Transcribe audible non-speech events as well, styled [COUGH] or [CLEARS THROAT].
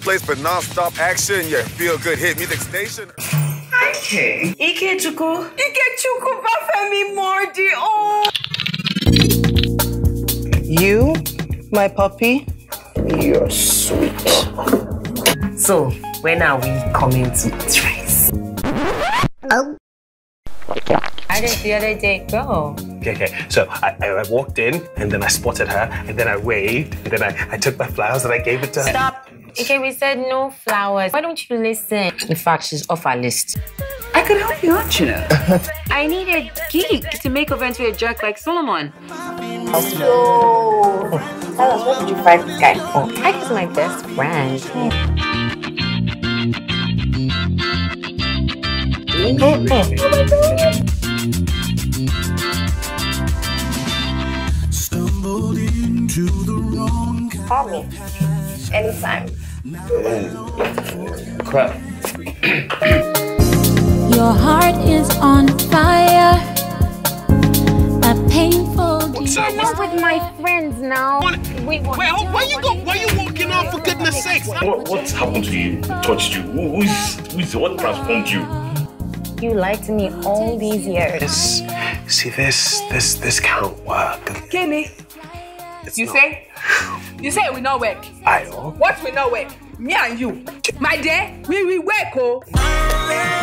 place for non-stop action, your feel-good hit music station. Okay. Ikechukwu. Ikechukwu Bafemi Mordi. Oh. You, my puppy, you're sweet. So, when are we coming to Trace? Oh. How did the other day go? Okay, okay. So I, I, walked in and then I spotted her and then I waved and then I, I took my flowers and I gave it to her. Stop. Okay, we said no flowers. Why don't you listen? In fact, she's off our list. I could help you out, you know. [LAUGHS] I need a geek to make over into a jerk like Solomon. So, tell us, what did you find this guy for? Ike is my best friend. [LAUGHS] Oh, oh Call me anytime. Oh, crap. [CLEARS THROAT] Your heart is on fire. A painful. What's up? What's with my friends now? What? Wait, wait, why you go? Why you walking off? For goodness sakes! What, what's happened to you? Touched you? Who, who's, who's what transformed you? You lied to me all these years. This, see, this, this, this can't work. Kenny, It's you not. say? You say it will not work. I know. What will not work? Me and you. My dear, we will work, oh.